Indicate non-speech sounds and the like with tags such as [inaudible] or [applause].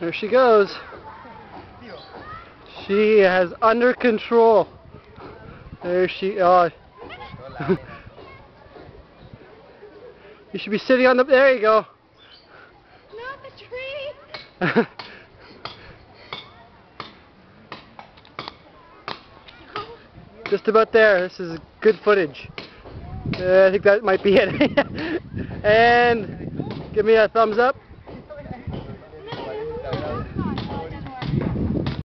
There she goes. She has under control. There she uh [laughs] you should be sitting on the there you go. Not the tree. [laughs] Just about there. This is good footage. Uh, I think that might be it. [laughs] and give me a thumbs up.